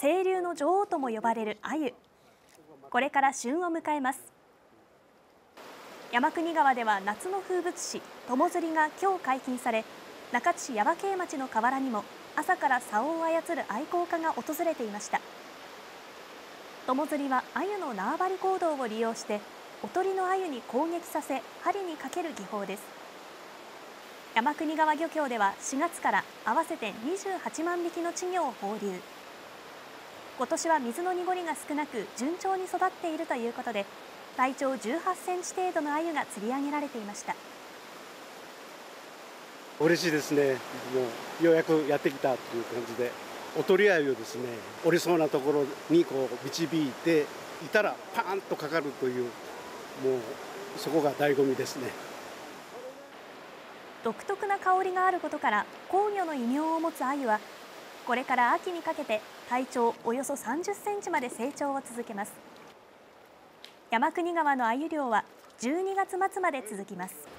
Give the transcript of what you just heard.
清流の女王とも呼ばれる鮎これから旬を迎えます。山国川では夏の風物詩友釣りが今日解禁され中津市耶馬渓町の河原にも朝から竿を操る愛好家が訪れていました。友釣りは鮎の縄張り行動を利用しておとりの鮎に攻撃させ針にかける技法です。山国川漁協では4月から合わせて28万匹の稚魚を放流。今年は水の濁りが少なく順調に育っているということで体長18センチ程度の鮎が釣り上げられていました。嬉しいですね。もうようやくやってきたという感じでおとり鮎をですね折れそうなところにこう導いていたらパーンとかかるというもうそこが醍醐味ですね。独特な香りがあることから香魚の異名を持つ鮎はこれから秋にかけて体長およそ30センチまで成長を続けます。山国川の鮎漁は12月末まで続きます。